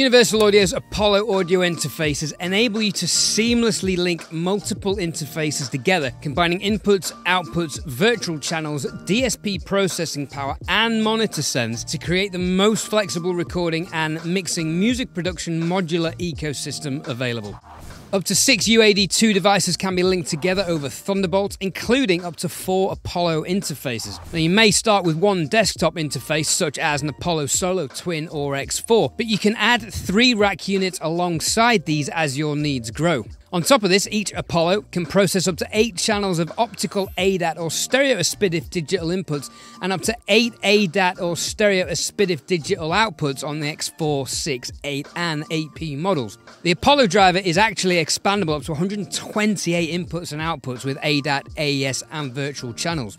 Universal Audio's Apollo audio interfaces enable you to seamlessly link multiple interfaces together, combining inputs, outputs, virtual channels, DSP processing power, and monitor sends to create the most flexible recording and mixing music production modular ecosystem available. Up to six UAD2 devices can be linked together over Thunderbolt, including up to four Apollo interfaces. Now, you may start with one desktop interface, such as an Apollo Solo Twin or X4, but you can add three rack units alongside these as your needs grow. On top of this, each Apollo can process up to 8 channels of optical ADAT or stereo SPDIF digital inputs and up to 8 ADAT or stereo SPDIF digital outputs on the X4, 6, 8, and 8P models. The Apollo driver is actually expandable up to 128 inputs and outputs with ADAT, AES, and virtual channels.